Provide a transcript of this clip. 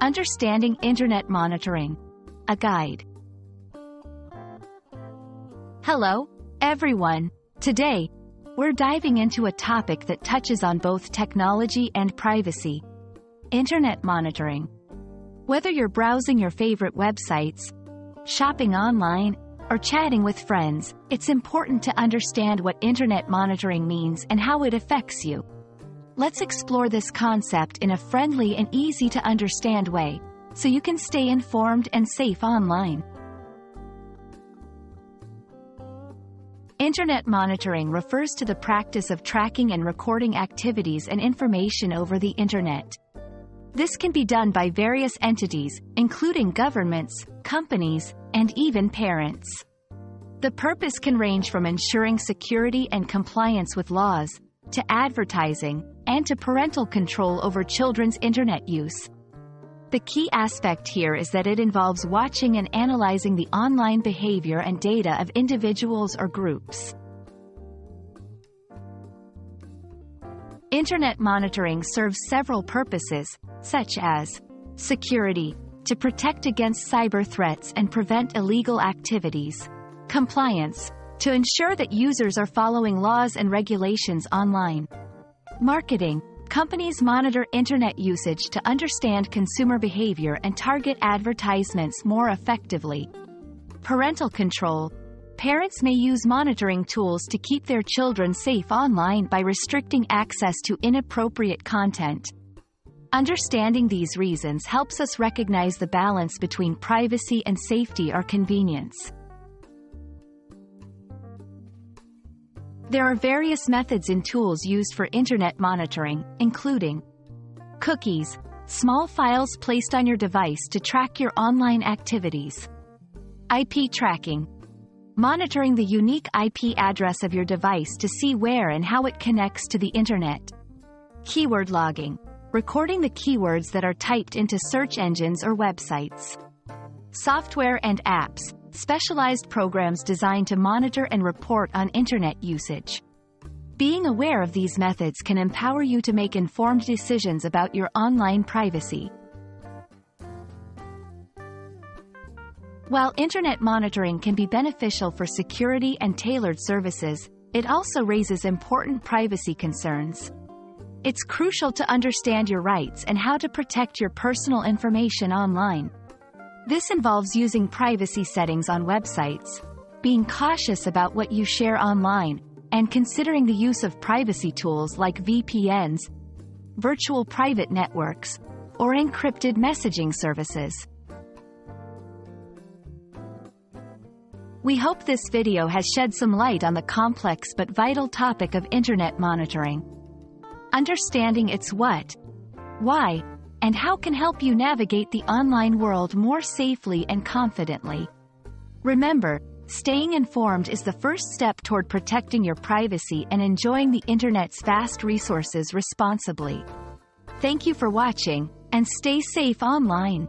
Understanding Internet Monitoring. A Guide. Hello, everyone. Today, we're diving into a topic that touches on both technology and privacy. Internet monitoring. Whether you're browsing your favorite websites, shopping online, or chatting with friends, it's important to understand what internet monitoring means and how it affects you. Let's explore this concept in a friendly and easy to understand way, so you can stay informed and safe online. Internet monitoring refers to the practice of tracking and recording activities and information over the Internet. This can be done by various entities, including governments, companies, and even parents. The purpose can range from ensuring security and compliance with laws, to advertising, and to parental control over children's Internet use. The key aspect here is that it involves watching and analyzing the online behavior and data of individuals or groups. Internet monitoring serves several purposes, such as security, to protect against cyber threats and prevent illegal activities, compliance, to ensure that users are following laws and regulations online, marketing, companies monitor internet usage to understand consumer behavior and target advertisements more effectively. Parental control. Parents may use monitoring tools to keep their children safe online by restricting access to inappropriate content. Understanding these reasons helps us recognize the balance between privacy and safety or convenience. There are various methods and tools used for internet monitoring, including cookies, small files placed on your device to track your online activities. IP tracking, monitoring the unique IP address of your device to see where and how it connects to the internet. Keyword logging, recording the keywords that are typed into search engines or websites. Software and apps, specialized programs designed to monitor and report on internet usage. Being aware of these methods can empower you to make informed decisions about your online privacy. While internet monitoring can be beneficial for security and tailored services, it also raises important privacy concerns. It's crucial to understand your rights and how to protect your personal information online. This involves using privacy settings on websites, being cautious about what you share online, and considering the use of privacy tools like VPNs, virtual private networks, or encrypted messaging services. We hope this video has shed some light on the complex but vital topic of Internet monitoring. Understanding its what, why, and how can help you navigate the online world more safely and confidently. Remember, staying informed is the first step toward protecting your privacy and enjoying the Internet's vast resources responsibly. Thank you for watching, and stay safe online.